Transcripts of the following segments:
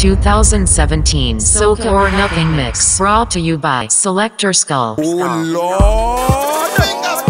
2017 Soca or Nothing Mix brought to you by Selector Skull. Oh Lord!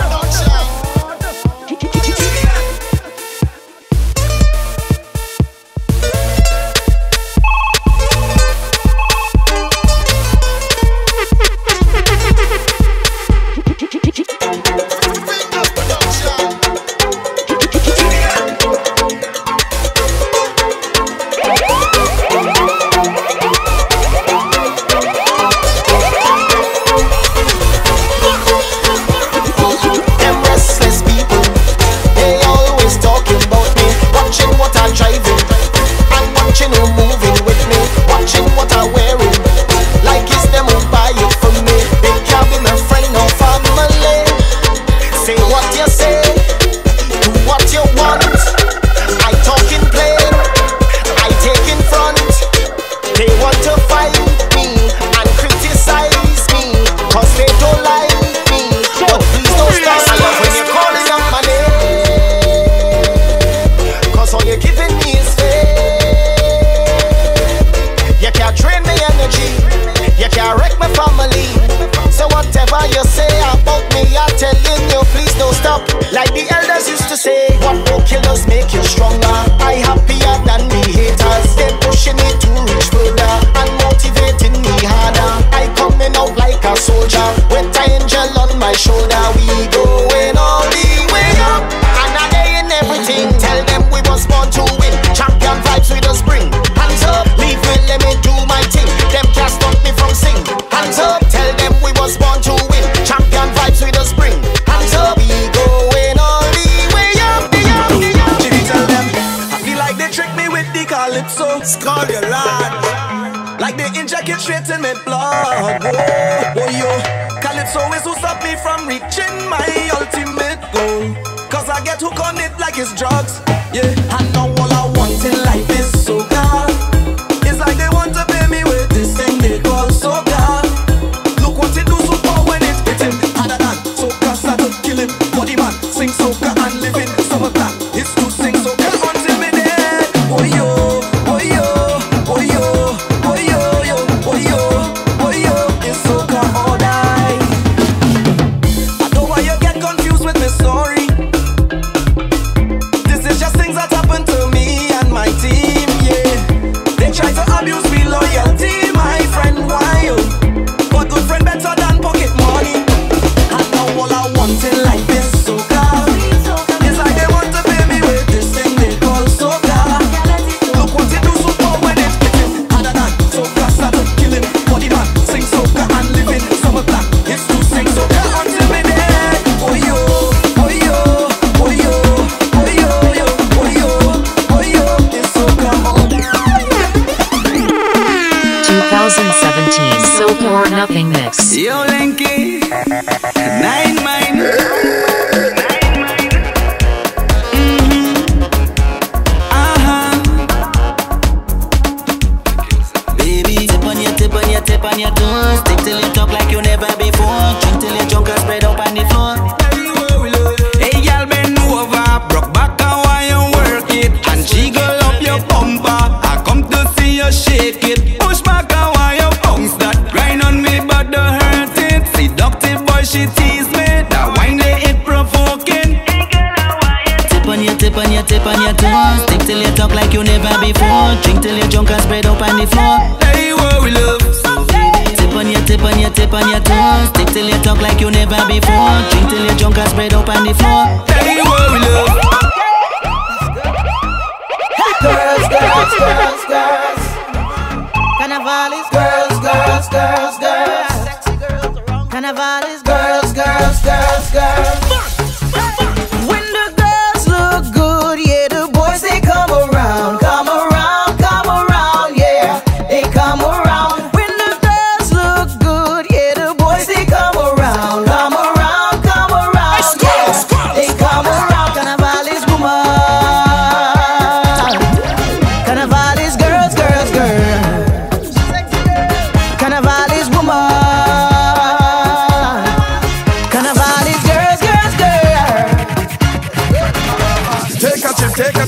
stronger and living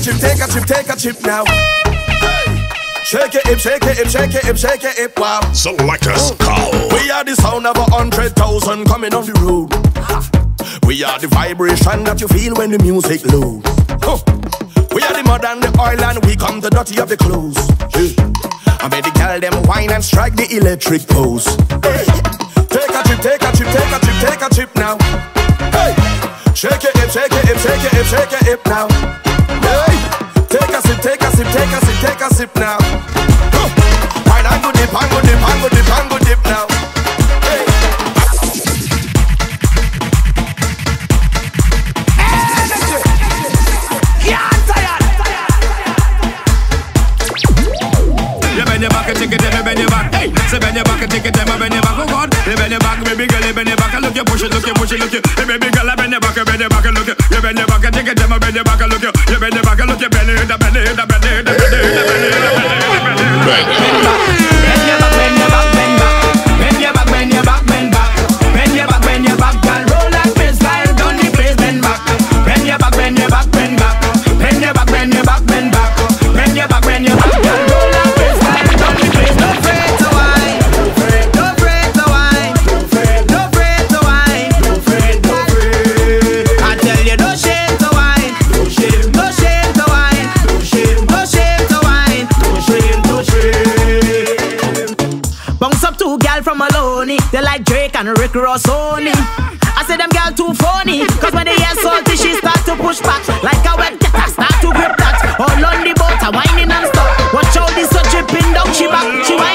chip, take a chip, take a chip now. Shake it, hip, shake it, hip, shake it, hip, shake it, hip, wow. like so call. We are the sound of a hundred thousand coming on the road. We are the vibration that you feel when the music loads. We are the mud and the oil and we come the dirty of the clothes. I made the girl them wine and strike the electric pose. Take a chip, take a chip, take a chip, take a chip now. Hey. Shake your hip, shake your hip, shake your hip, shake your hip now. Hey, take a sip, take a sip, take a sip, take a sip now. Huh. Wine and go dip, and go dip, and go dip, and go dip now. bend your back, baby girl, you bend your back, look you push it, look you push it, look you. Baby girl, I bend your back, bend your back, look you. You bend your back, take it, them, I bend your back, look you. You bend your back, look you, bend it, bend it, bend it, bend it, bend it, bend it, bend it, bend it. and Rick Ross only. I said them girl too funny, cause when they hear salty, she start to push back. Like a wet cat, I start to grip that. All on the boat, I whining and stop. Watch out, this so dripping down, she back, she whining.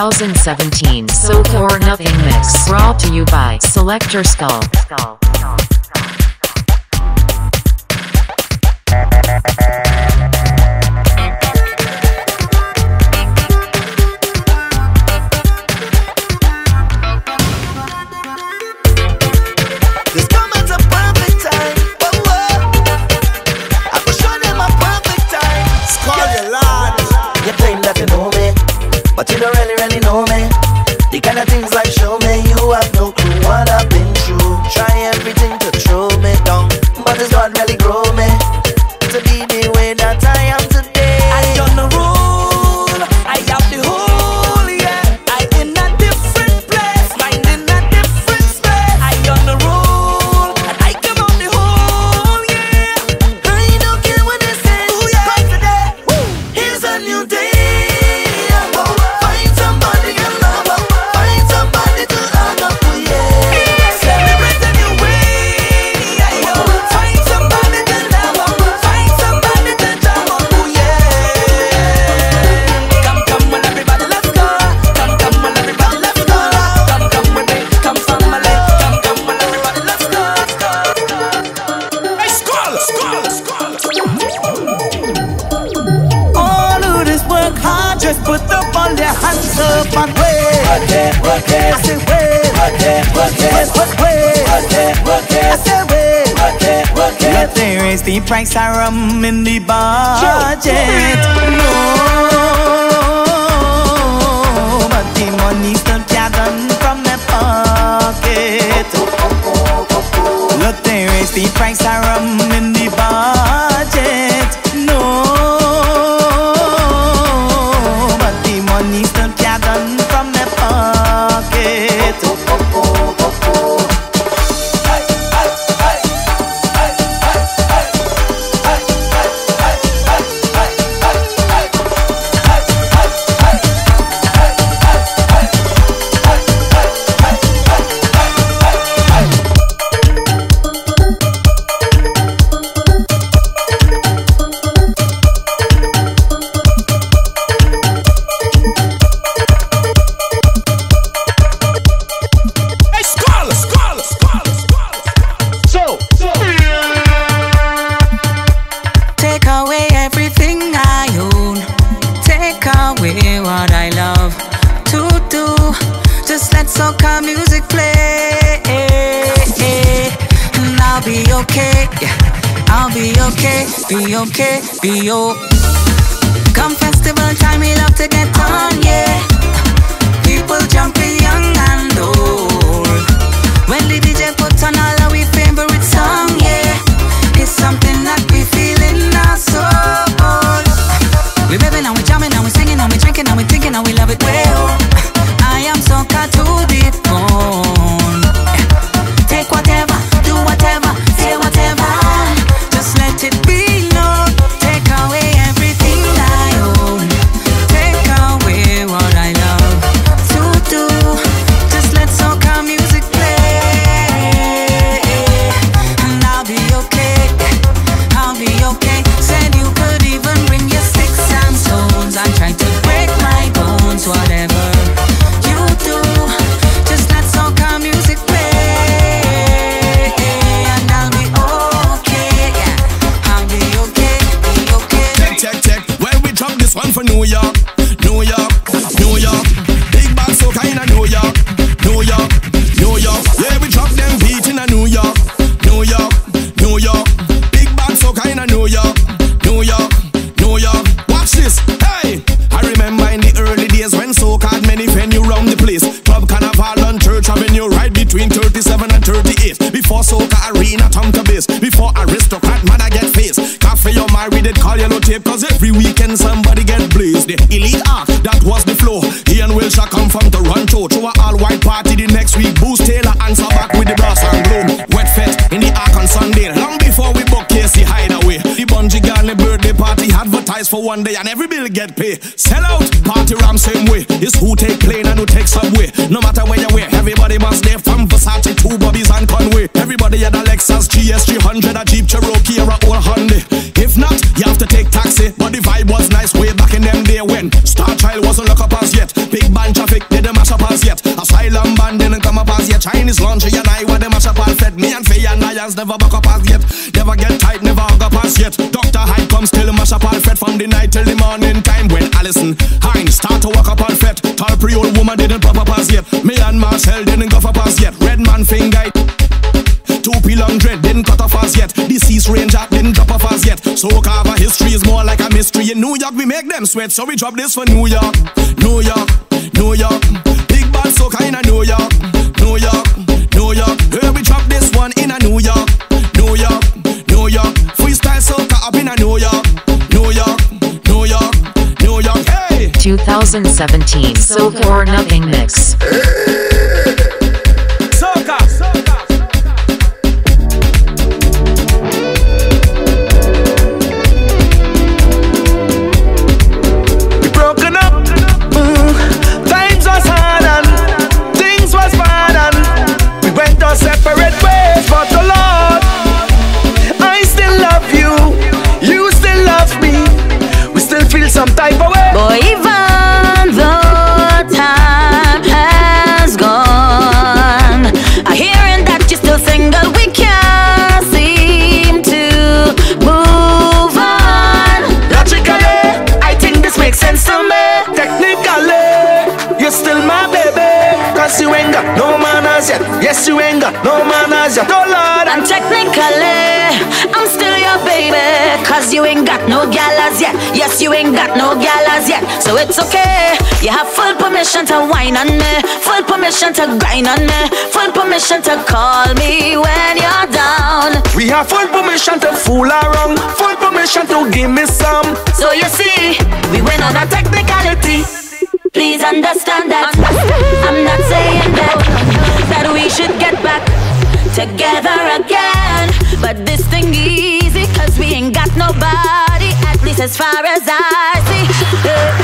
2017 So or Nothing Mix brought to you by Selector Skull. in weekend somebody get blazed. The elite arc, that was the flow. He Ian Wilshire come from Toronto. To a all white party the next week. Boost Taylor answer back with the brass and glow. Wet fete in the arc on Sunday. Long before we book Casey Hideaway. The Bunji Garlin birthday party advertised for one day and every bill get paid. Sell out, party ram same way. It's who take plane and who take subway. No matter where you wear, everybody must there from Versace to Bobby's and Conway. Everybody had a Lexus GS 300, a Jeep Cherokee or a old Hyundai. If not, you have to take taxi. But 10. Star Child wasn't lock up as yet. Big band traffic didn't mash up as yet. Asylum band didn't come up as yet. Chinese laundry and I were the mash up as fed. Me and Faye and Lions never back up as yet. Never get tight, never hug up as yet. Dr. Hyde comes till mash up as fed from the night till the morning time when Alison Hinds start to walk up as fed. Tall pre old woman didn't pop up as yet. Me and Marcel didn't go up as yet. Red man finger. Two long dread didn't cut off as yet. Deceased ranger didn't drop off as yet. So cover history is more like a mystery. In New York, we make them sweat, so we drop this for New York, New York, New York. Big bad so kinda New York, New York, New York. Here we drop this one in a New York, New York, New York. Freestyle soca up in a New York, New York, New York, New York. Hey. 2017 Soca or Nothing Mix. You ain't got no manners yet. Yes, you ain't got no manners yet. Oh Lord, And technically, I'm still your baby. Cause you ain't got no galas yet. Yes, you ain't got no galas yet. So it's okay. You have full permission to whine on me. Full permission to grind on me. Full permission to call me when you're down. we have full permission to fool around. Full permission to give me some. So you see, we went on a technicality. Please understand that I'm not saying that that we should get back together again. But this thing easy, cause we ain't got nobody, at least as far as I see.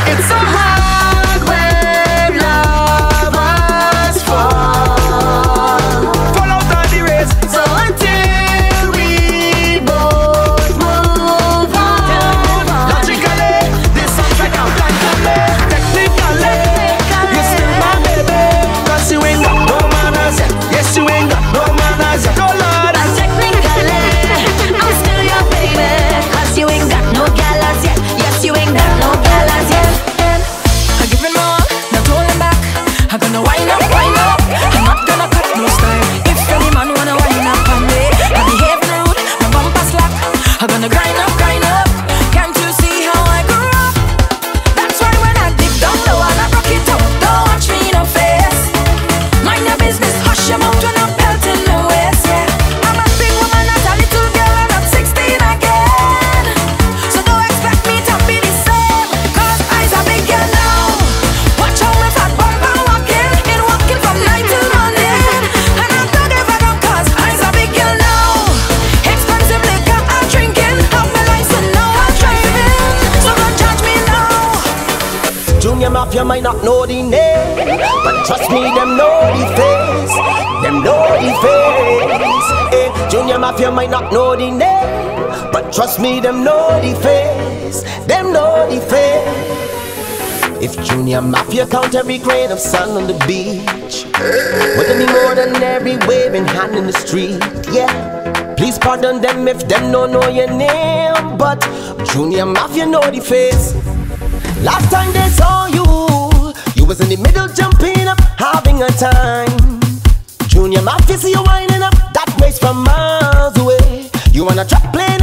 You might not know the name, but trust me, them know the face. Them know the face. If Junior Mafia count every grain of sand on the beach, wouldn't be more than every waving hand in the street. Yeah, please pardon them if them don't know your name, but Junior Mafia know the face. Last time they saw you, you was in the middle jumping up, having a time. Junior Mafia see you winding up, that makes from mine wanna drop plane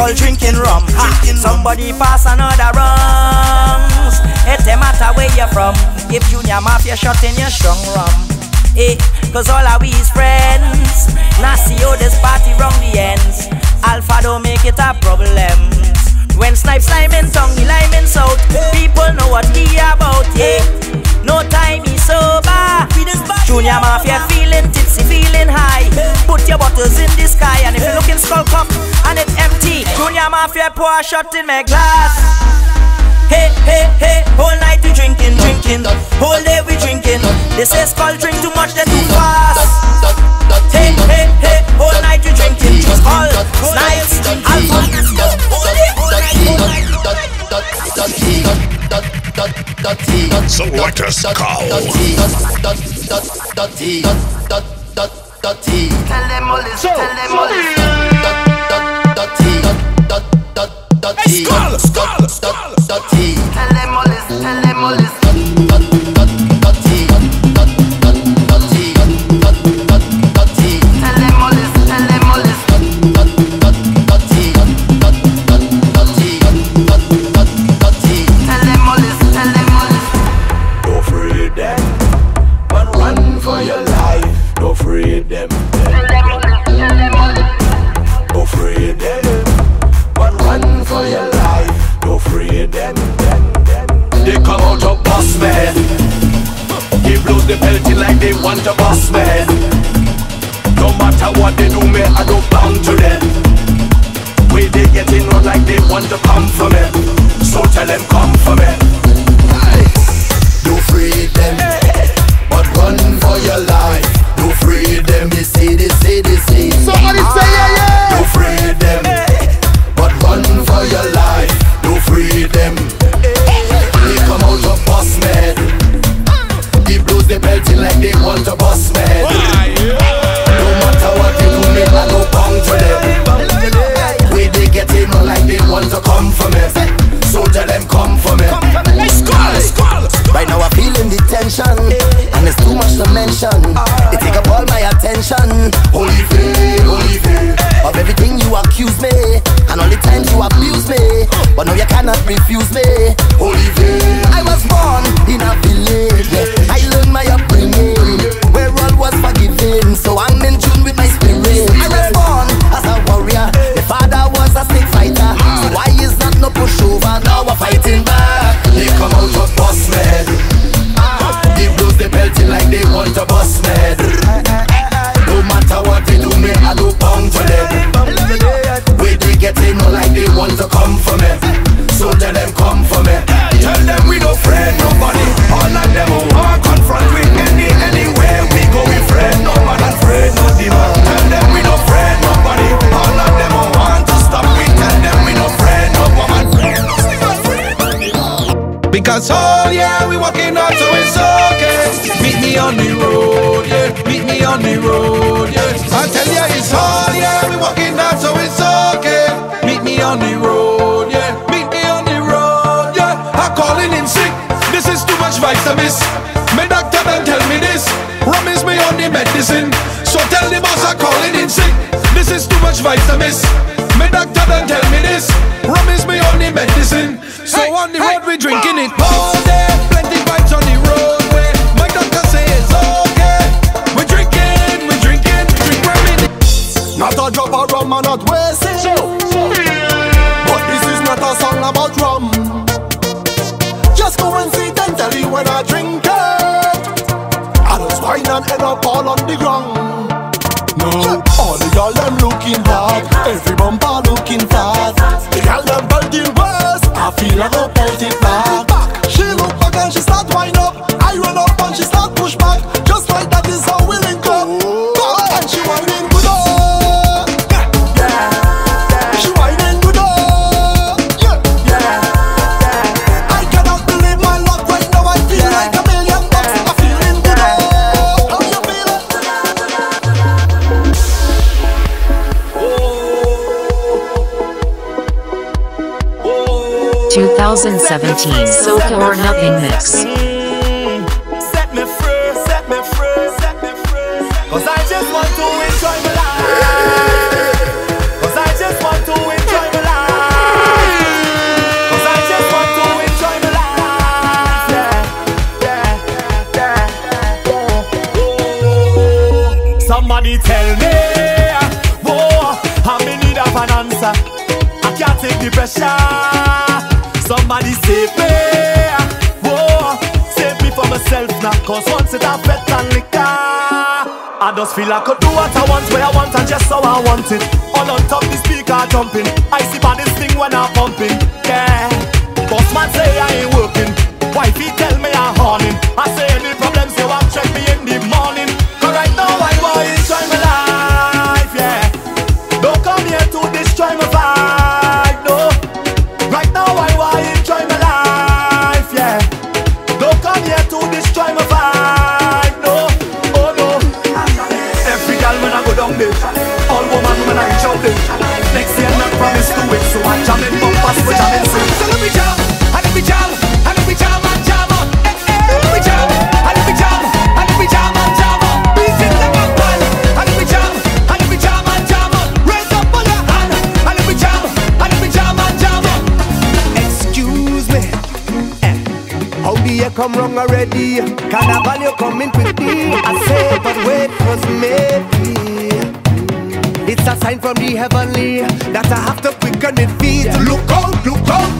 people drinking rum. Ha. Drinking Somebody pass another rum. It a matter where you're from. If Junior Mafia shot in your strong rum. Eh, cause all of we is friends. Now see how this party round the ends. Alpha don't make it a problem. When Snipe Simon tongue he liming south, people know what he about, yeah. No time he sober. Junior Mafia feeling tipsy, feeling high. Put your bottles in the sky, and if you're looking skull cup, and it empty. Junior Mafia pour a shot in my glass. Hey, hey, hey, whole night we drinking, drinking. Whole day we drinking. They say skull drink too much, they too fast. Hey, hey, hey, whole night we drinking. Skull, snipes. Whole night, whole night, whole night. Selector Skull. Tell them all this, tell them all this. Hey! the boss man. much miss. My doctor done tell me this. Rum is my only medicine. So hey, on the hey, road we drinking it all day. Plenty vibes on the roadway. My doctor say it's okay. We drinking, we drinking, drink rum in it. Not a drop of rum I'm not wasting. So, so. But this is not a song about rum. Just go and see them tell you when I drink it. I don't wine and end up all on the ground. No, all the y'all them She look back and she start whining. just feel I could do what I want, where I want, and just how I want it. All on top the speaker jumping. I see by this thing when I'm pumping. Come wrong already. Carnival, you coming quickly. I say, but wait, cause maybe it's a sign from the heavenly that I have to quicken my feet. Look out, look out.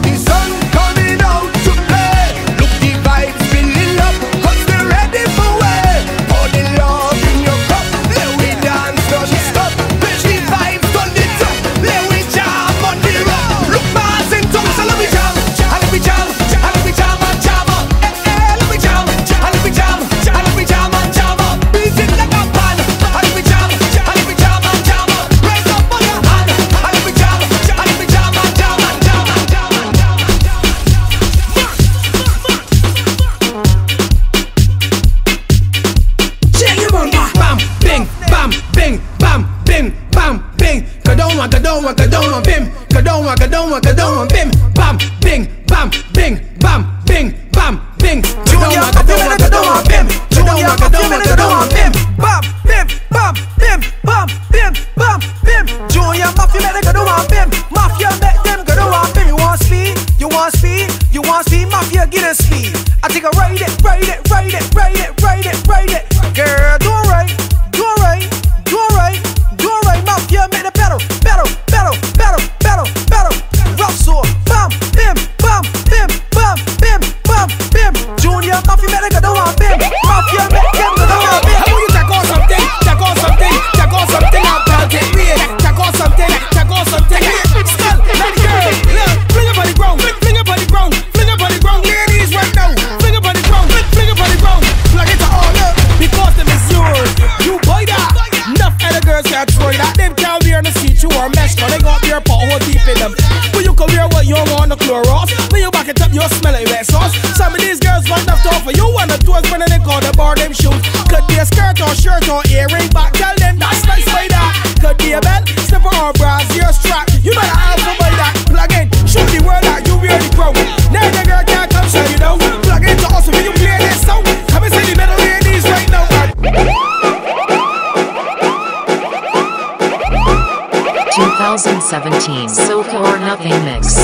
2017 Soca or Nothing Mix.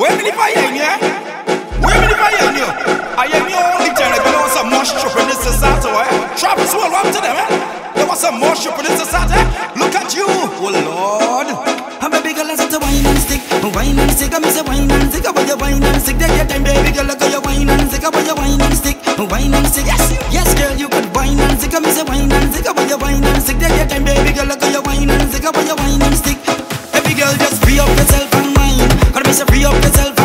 Where me the fire in? Where me the fire in? I am your only journey, but there was some moisture in this society. Eh? will is to them. Eh? There was some moisture in this society. Look at you, oh Lord. I'm a bigger lesson to wine and stick. Wine and stick, I'm a wine and stick. About your wine and stick, they get time, baby. Girl, look at your wine and stick. About your wine and stick. Wine and stick, yes, yes, girl, you could wine and stick. I'm a wine and stick. About your wine and stick, they get time, baby up on your whining stick. Every girl just free up yourself and mind. Gotta be so free up yourself.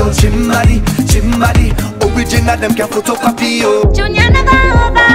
yo Chimbali, Chimbali Original them can photocopy yo Junior Navajo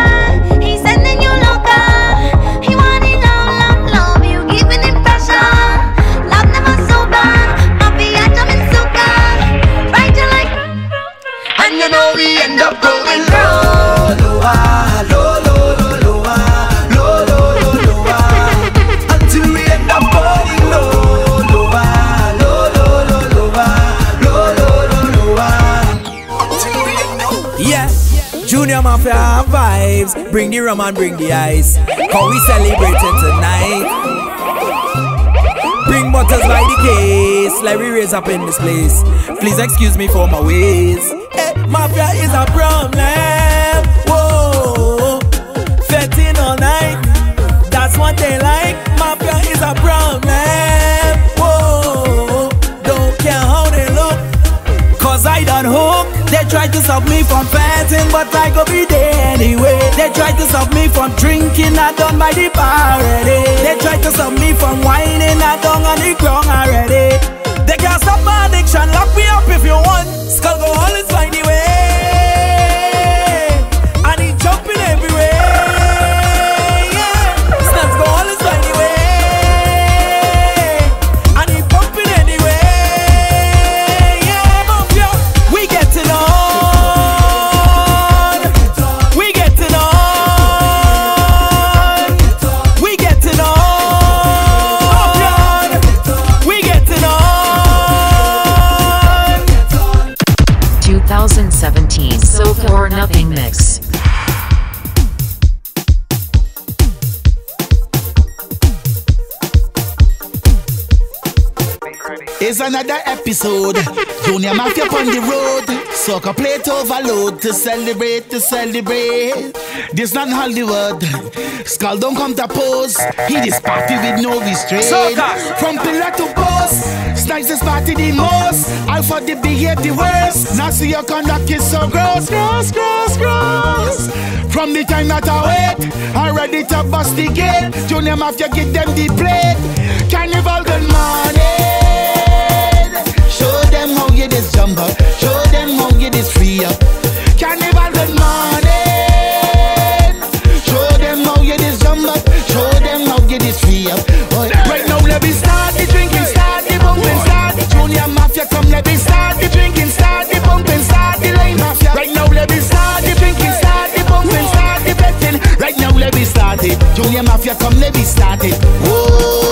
Junior Mafia vibes. Bring the rum and bring the ice. How we celebrating tonight. Bring bottles by the case. Like we raise up in this place. Please excuse me for my ways. Hey, mafia is a problem. Whoa. Fetting all night. That's what they like. Mafia is a problem. Try to stop me from fighting, but I go be there anyway. They try to stop me from drinking, I done by the bar already. They try to stop me from whining, I done on the ground already. They can't stop my addiction, lock me up if you want. Skull go all is fine anyway. Another episode. Junior Mafia on the road. Soca plate overload to celebrate, to celebrate. This not Hollywood. Skull don't come to pose. He this party with no restraint. Soca. From pillar to post. Snipes this party the most. Alpha the behave the worst. Now see your conduct is so gross, gross, gross, gross. From the time that I wait, I'm ready to bust the gate. Junior Mafia get them the plate. Carnival jumper. Show them how you this free up. Carnival good morning. Show them how you this jumper. Show them how you this free up. Oh, right now let me start the drinking, start the bumping, start the Junior Mafia. Come let me start the drinking, start the bumping, start the lane mafia. Right now let me start the drinking, start the bumping, start the betting. Right now let me start it. Junior Mafia, come let me start it. Whoa.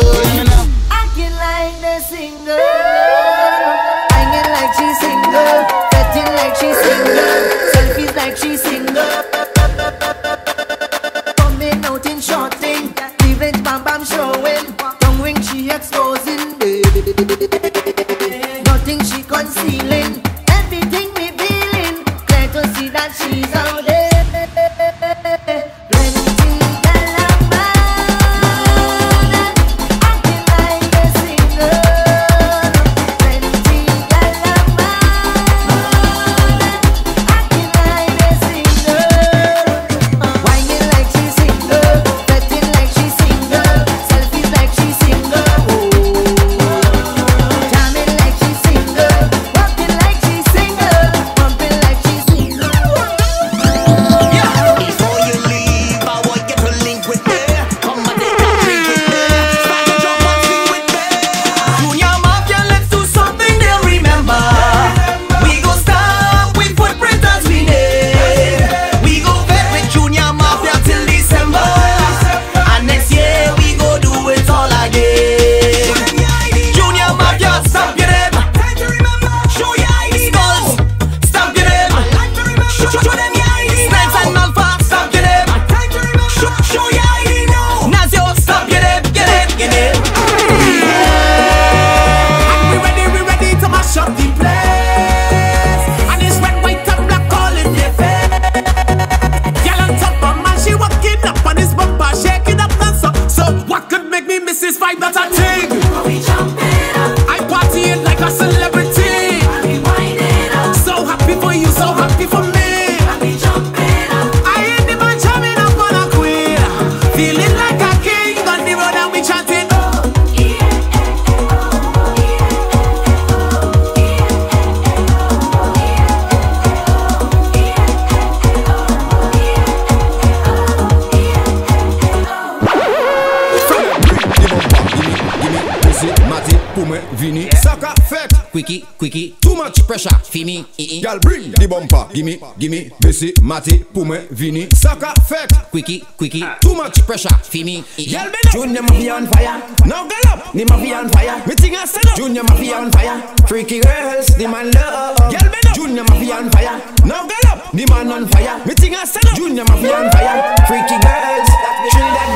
vini Gal bring di bompa Gimme, gimme. Besi, mati pou mwen vini Saka fet Quickie, quickie. Too much pressure. Fini Gal bend up Junior mafia on fire. Now gallop Ni mafia on fire. Me ting a stand up. Junior mafia on fire. Freaky girls Di man love. Gal bend up. Junior mafia on fire. Now gallop Di man on fire. Me ting a stand up. Junior mafia on fire. Freaky girls. Chill that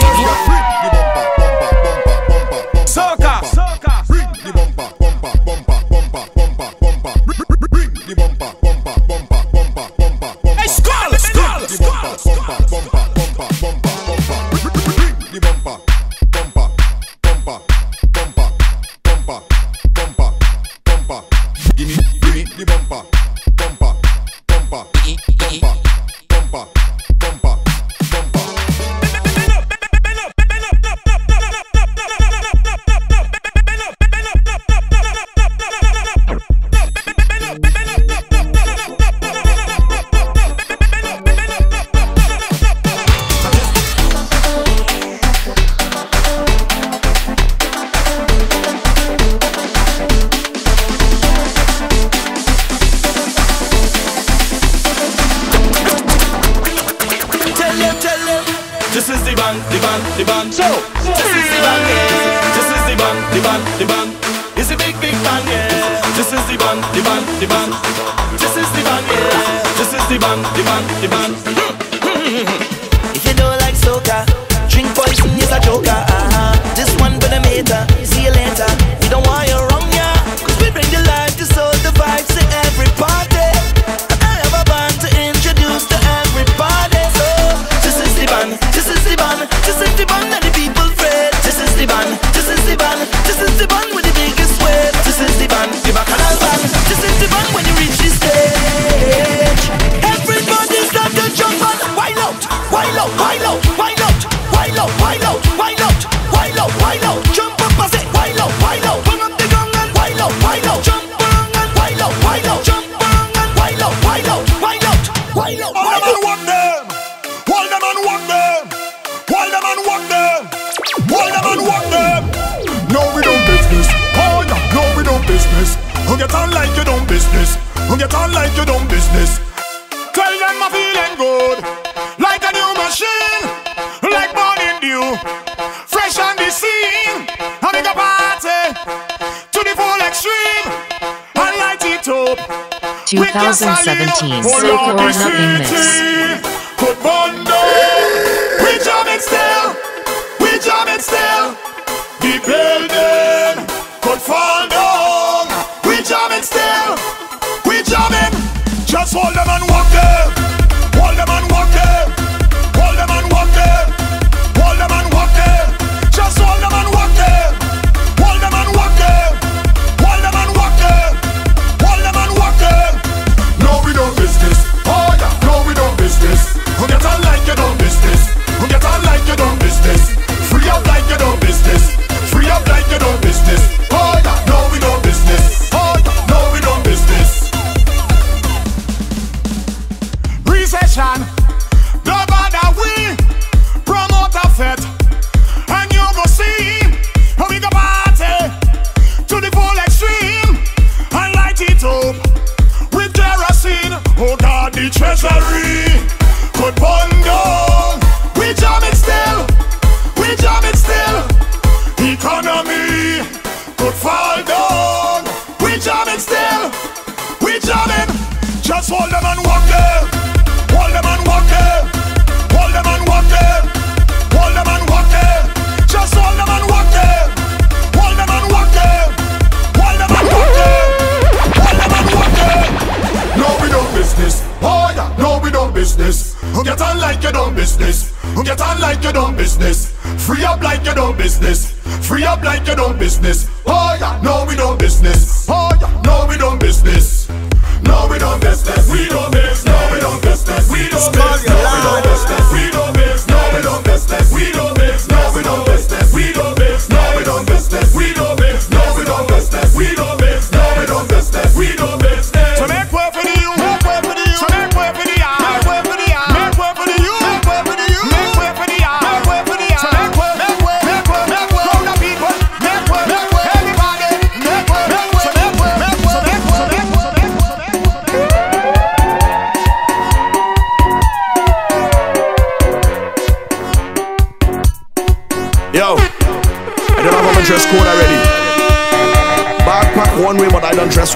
Freak di bompa Bompa, bompa, bompa Saka This is divine. 2017 Soca or Nothing Miss. Free up like you don't business. Oh yeah, no we don't business. Oh yeah, no we don't business. No we don't business. We don't business. No we don't business. We don't business. No we don't business. We don't business. No we don't business. We don't business. No we don't business. We don't business. No we don't business. We don't business. No we don't business. We don't business. No we don't business. We don't business.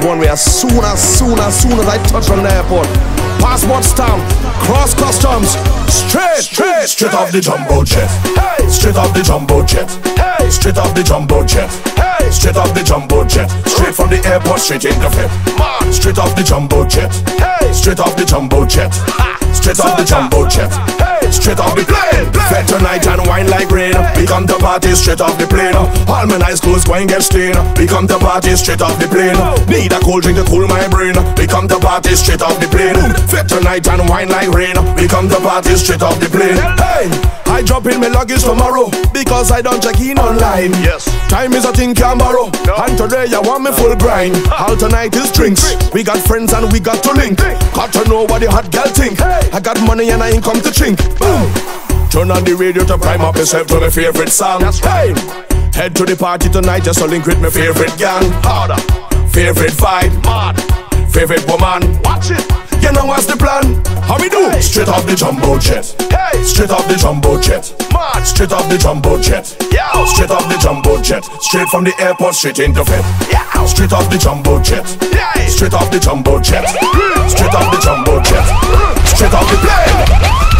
One way as soon as soon as soon as I touch on the airport. Passport stamp, cross customs, straight, straight, straight off the jumbo jet. Hey, straight off the jumbo jet. Hey, straight off the jumbo jet. Hey, straight off the jumbo jet. Straight from the airport, straight into fete. Man, straight off the jumbo jet. Hey, straight off the jumbo jet. Straight off the jumbo jet. Hey, straight off the plane. Fete tonight and wine like rain. We come to party straight off the plane. All my eyes closed, go and get stained. We come to party straight off the plane. Need a cold drink to cool my brain. We come to party straight off the plane. Fete tonight and wine like rain. We come to party straight off the plane. Hey, I drop in my luggage tomorrow because I don't check in online. Yes. Time is a thing can borrow. No. And today I want me full grind. All tonight is drinks. We got friends and we got to link. Got to know what the hot girl think. Hey. I got money and I ain't come to chink. Boom. Turn on the radio to prime up yourself to my favorite song. That's Hey. Head to the party tonight just to link with my favorite gang. Harder. Favorite vibe. Mad. Favorite woman. Watch it. You know what's the plan? How we do? Straight off the jumbo jet. Hey. Straight off the jumbo jet. Mad. Straight off the jumbo jet. Yeah. Straight off the jumbo jet. Straight from the airport straight into bed. Yeah. Straight off the jumbo jet. Yeah. Straight off the jumbo jet. Straight off the jumbo jet. Straight off the plane.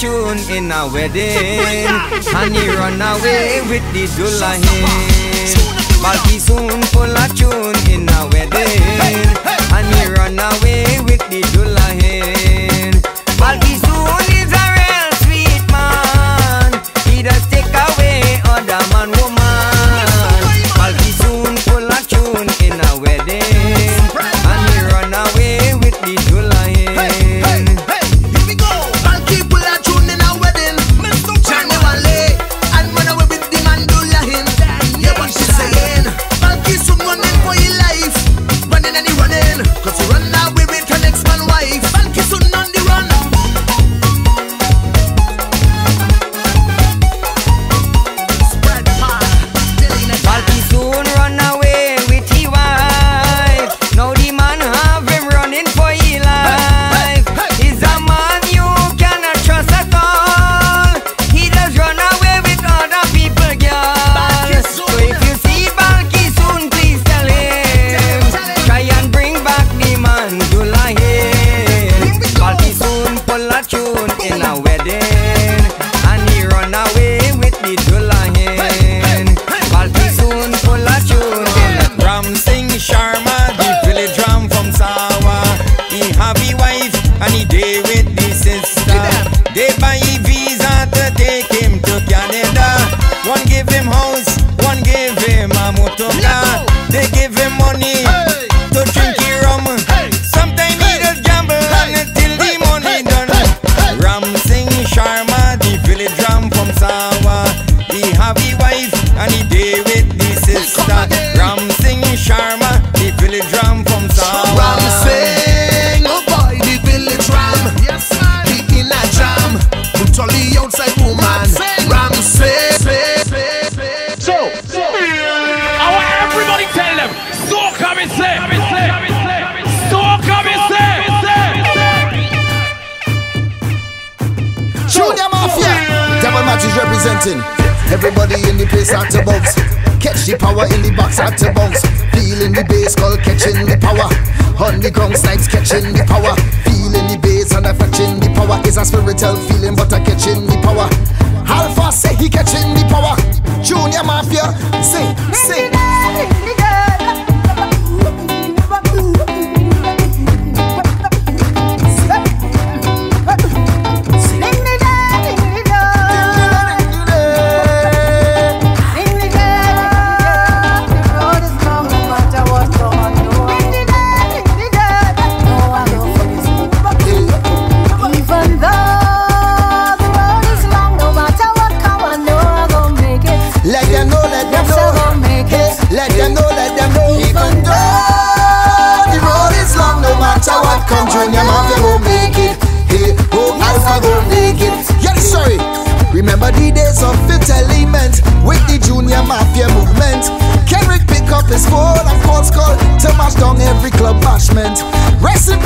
Tune in a wedding. And he run away with the dullahin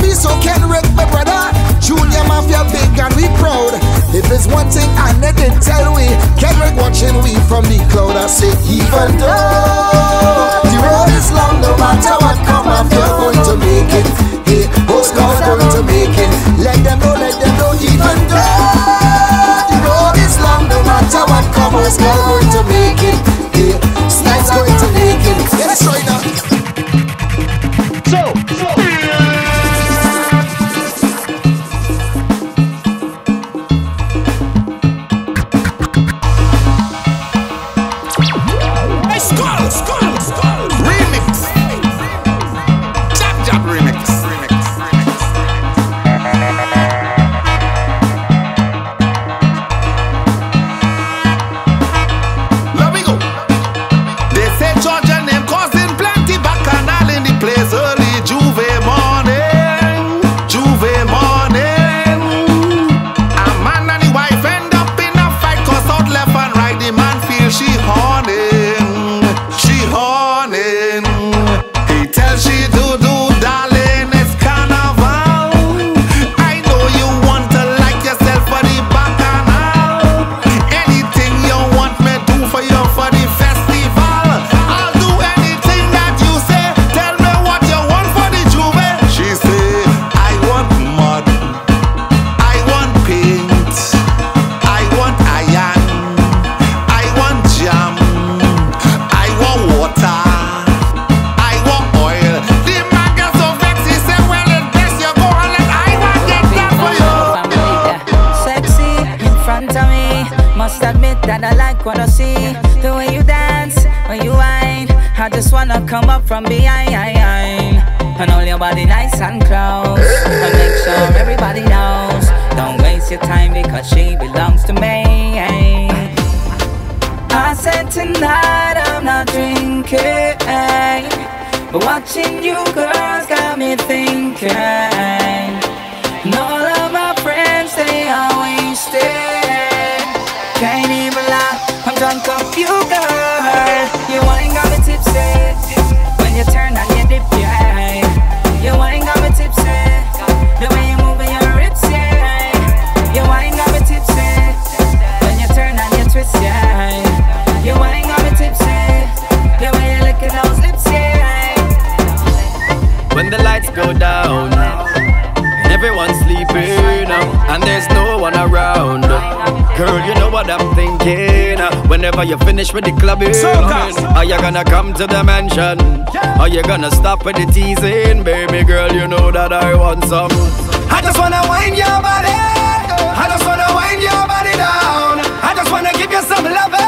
police so can wreck my brother. Junior Mafia big and we proud. If it's one thing I need to tell we, can wreck watching we from the cloud. I say even though the road is long, no matter what come up, you're going to make it. Hey, who's going to make it? Let them know, let them know, even though the road is long, no matter what come up, you're going to make it. Are you finished with the clubbing? Are you gonna come to the mansion? Are you gonna stop with the teasing? Baby girl, you know that I want some. I just wanna wind your body. I just wanna wind your body down. I just wanna give you some loving.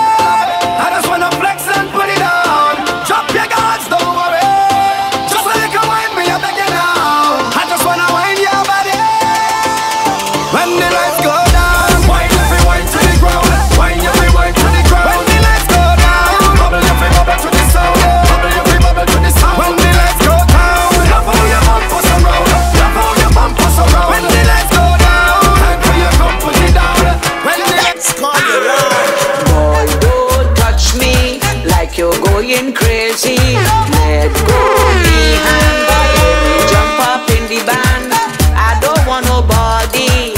going crazy. Let go the handbag jump up in the band. I don't want nobody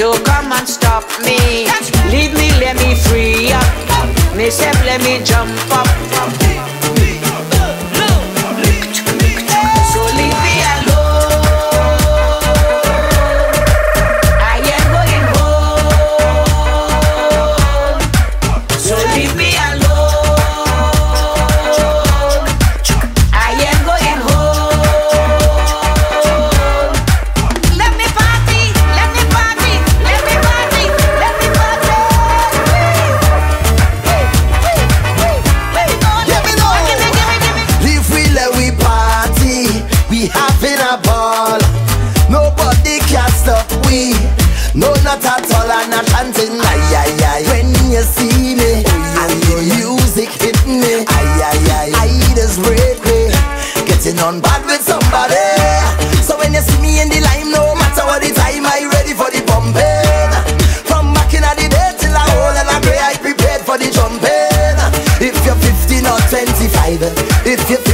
to come and stop me. Leave me, let me free up. Myself, let me jump If you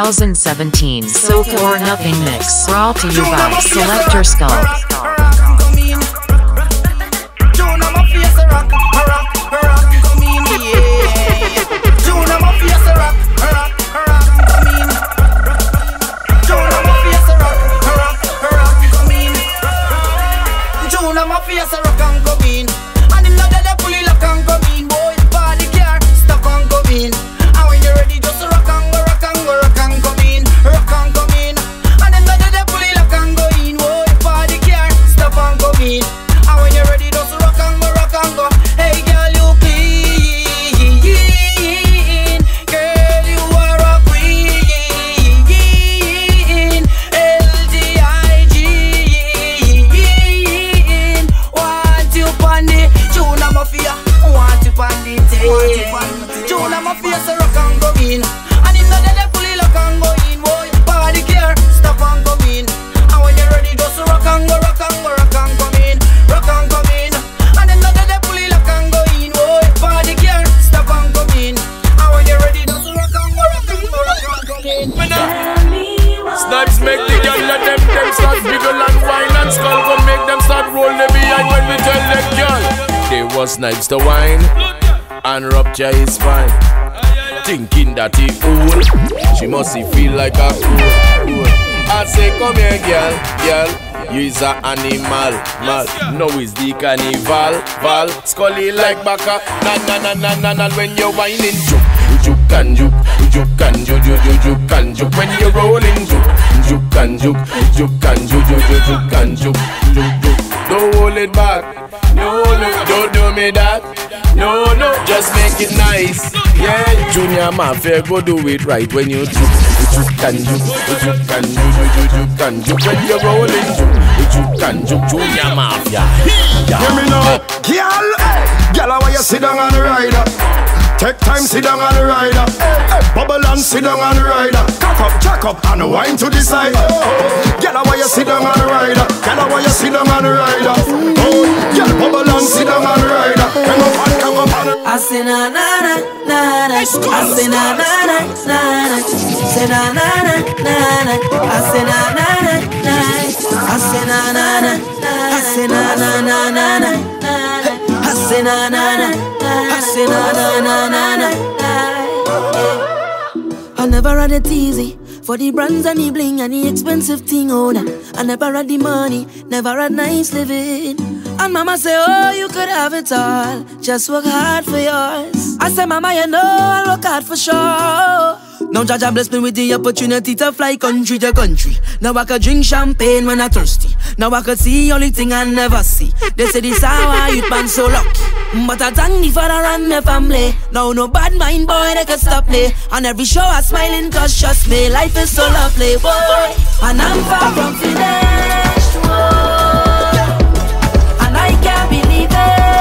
2017 Soca or Nothing mix brought to you by Selector Skull. pussy feel like a fool. I say, come here, girl, girl. You is a animal, mal. Now is the carnival, val. Scully like baka, na na na na na na. When you're whining, juke, juke and juke, juke and juke, juke juke and juke. When you're rolling, juke, juke and juke, juke and juke, juke juke and juke, juke juke. Don't hold it back, no, no, don't do me that. No, no, just make it nice. Yeah, Junior Mafia, go do it right when you do. What you can do, what you can do, what you, you can do when you're rolling. What you can do, Junior Mafia. Yeah. Hear me now, girl. Girl, why you sit down and ride up? Take time, sit down and ride. uh. Hey, hey, bubble and sit down and ride. uh. Cock up, jack up, and wine to the side. Get away, you sit down and ride. uh. Get away, you sit down and ride. uh. Oh, get bubble and sit down and ride. uh. Come up and come up and I say na na na na na. I say na na na na na. Say na na na na na. I say na na na na. I say na na na. I say na na na na na. I say na na na. I say na na na na na. I never had it easy. For the brands and the bling and the expensive thing, oh nah. I never had the money, never had nice living. And mama say, oh, you could have it all. Just work hard for yours. I say, mama, you know I'll work hard for sure. Now Jah Jah bless me with the opportunity to fly country to country. Now I could drink champagne when I'm thirsty. Now I could see only thing I never see. They say this how I youth man so lucky. But I thank the father and my family. Now no bad mind boy they can stop me. On every show I smiling cause trust me, life is so lovely, boy. And I'm far from finished, whoa. And I can't believe it,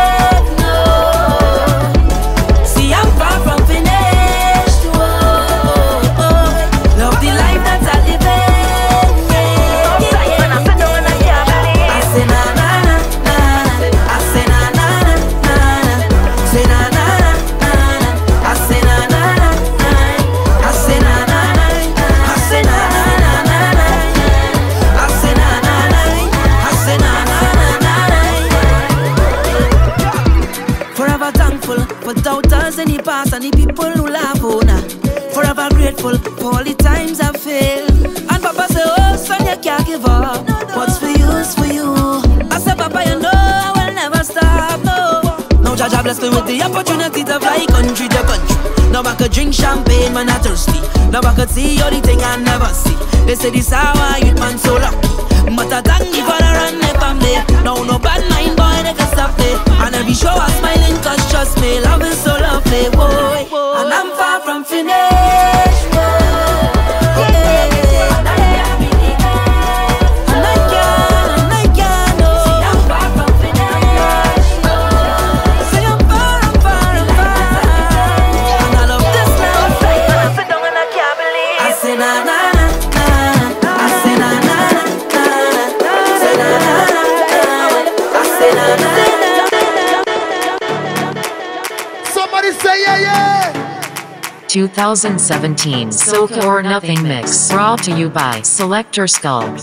grateful for all the times I failed. And Papa say, Oh, son, you can't give up. What's for you is for you. I said, Papa, you know I will never stop. No. Now Jah Jah bless me with the opportunity to fly country to country. Now I could drink champagne when I'm thirsty. Now I could see all the thing I never see. They say this how I youth man so lucky. But I thank the father and my family. Now no bad mind boy they can stop me. And every show I'm smiling cause trust me, love is so lovely, boy. And I'm far from finished. 2017 Soca or Nothing Mix brought to you by Selector Skull.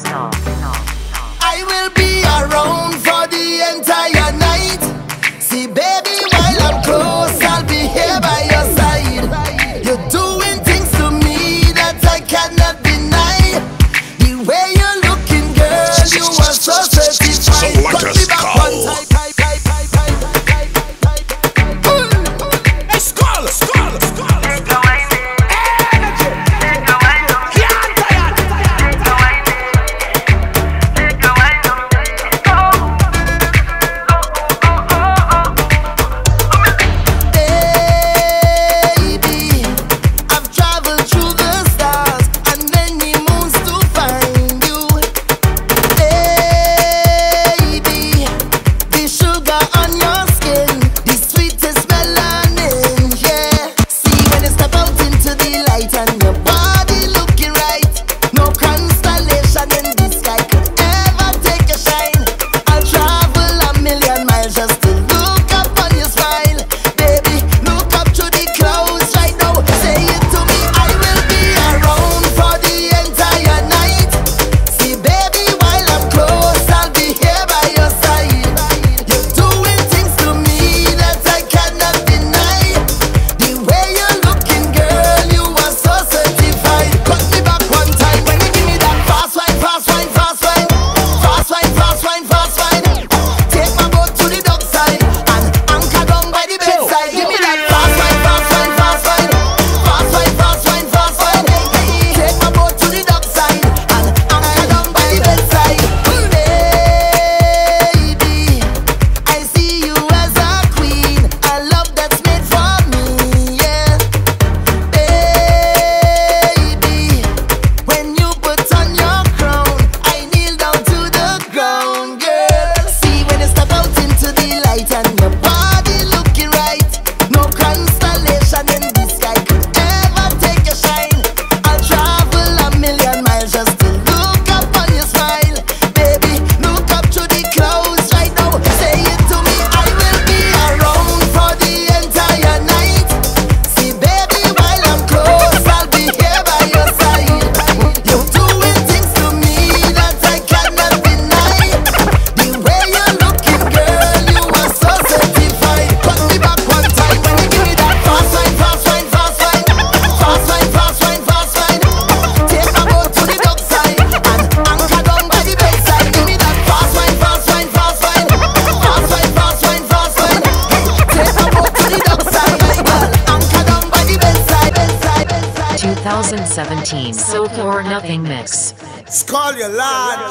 Skull your large.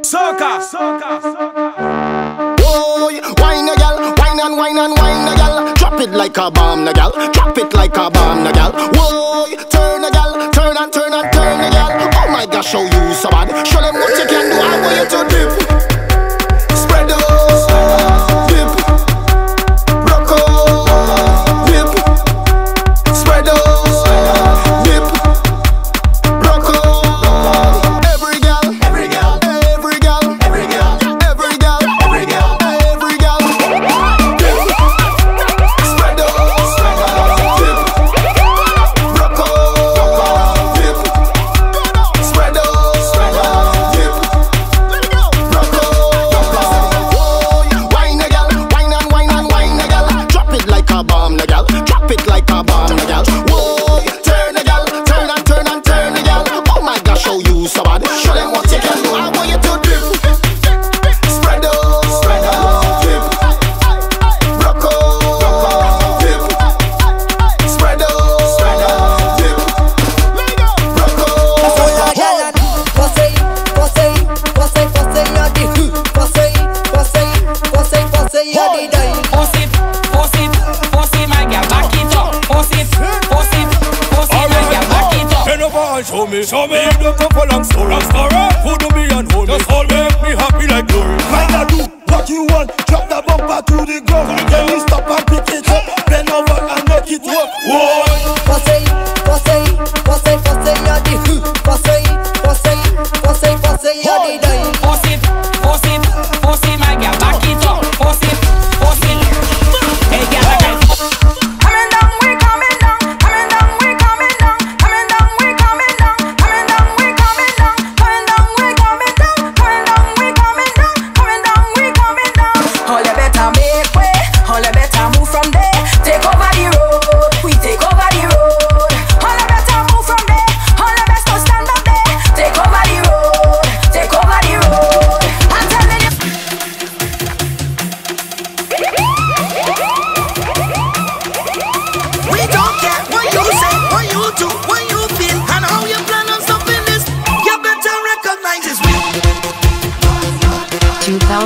Soca, soca, soca. Boy, wine a gal, wine and wine and wine a gal. Drop it like a bomb, a gal. Drop it like a bomb, a gal. Boy, turn a gal, turn and turn and turn a gal. Oh my gosh, show you so bad. Show them what you can do I want you to dip.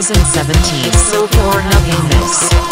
2017 Soca or Nothing Mix.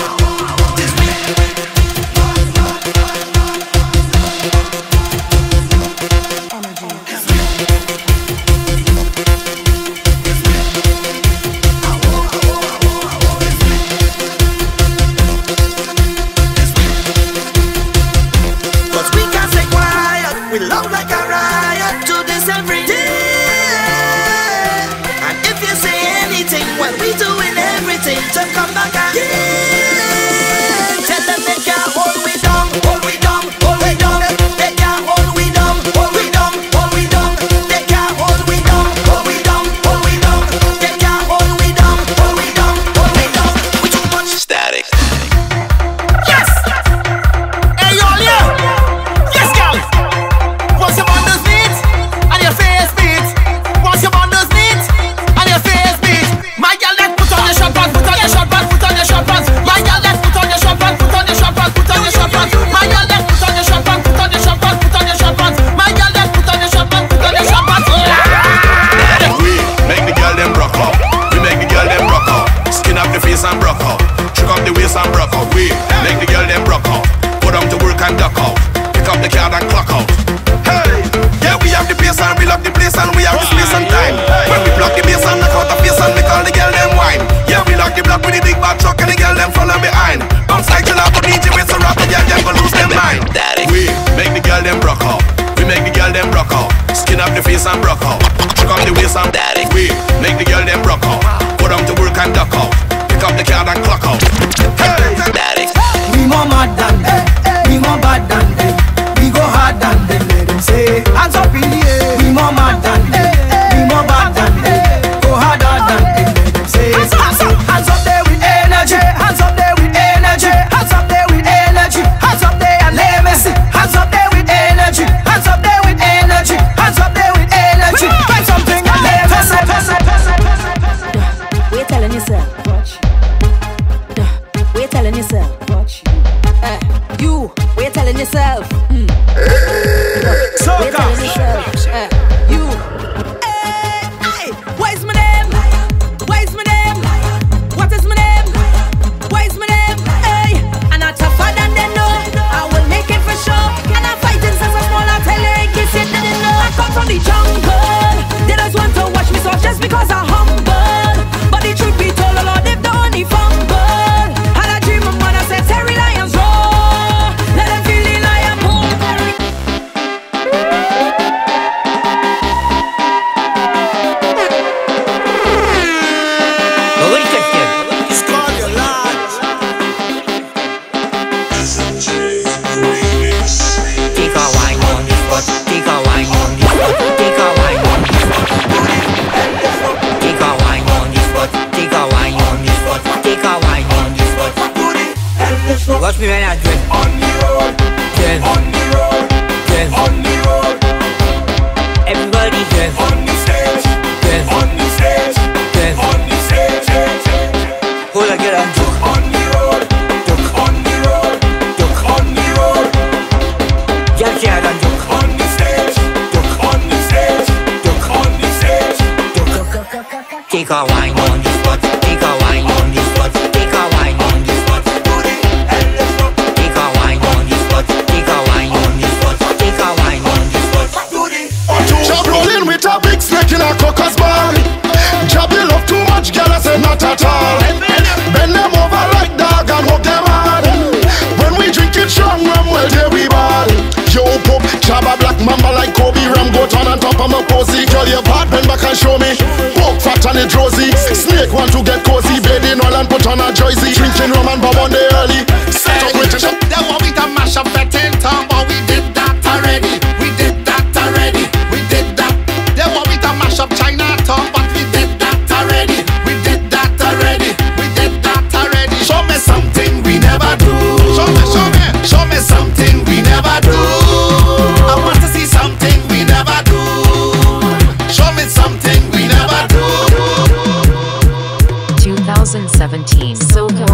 2017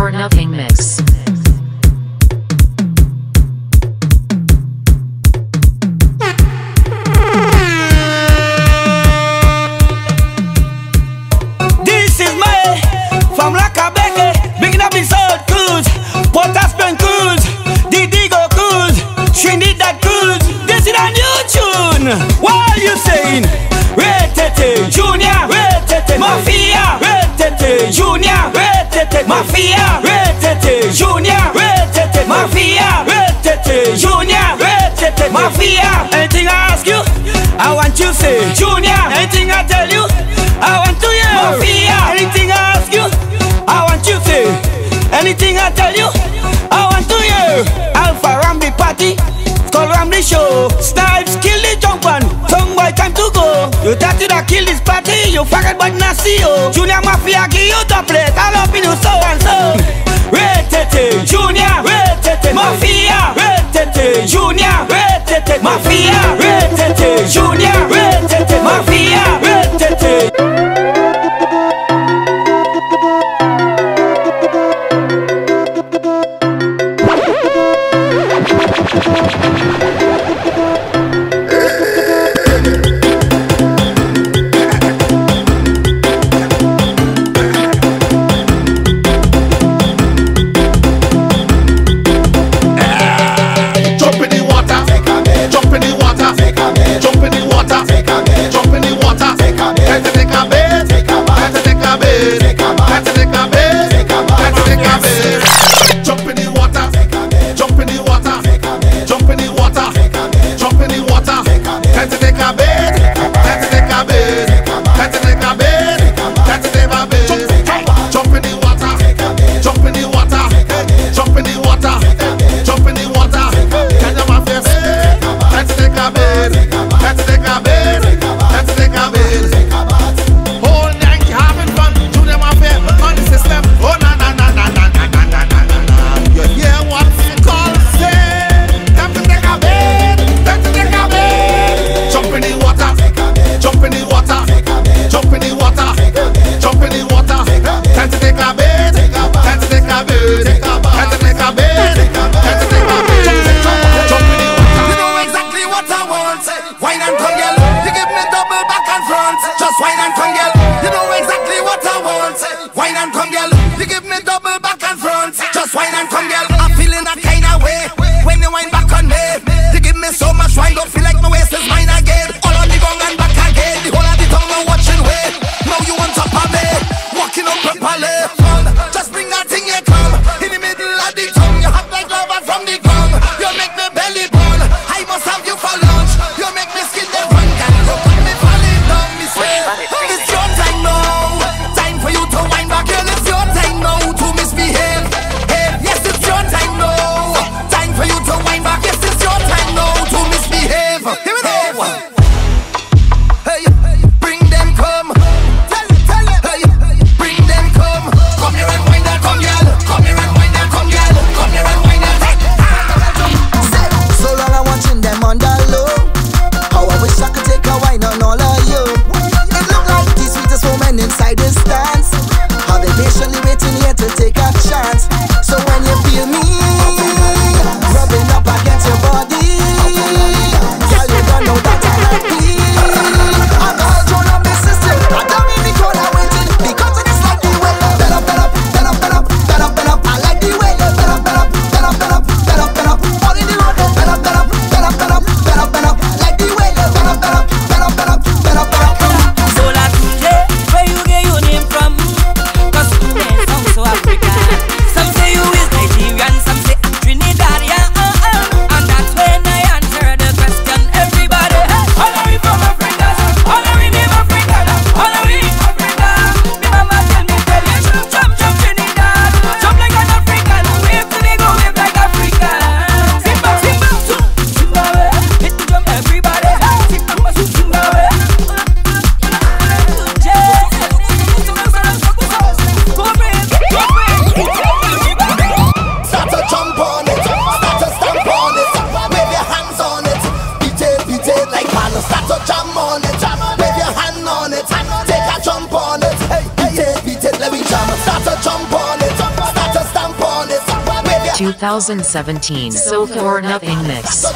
You thought you done kill this party, you fucking but not see you. Junior Mafia give you the plate, all up in you so and so. Retete, Junior, retete, Mafia, retete, Junior, retete, Mafia, retete, Junior, retete, Mafia. 2017 Soca or Nothing Mix.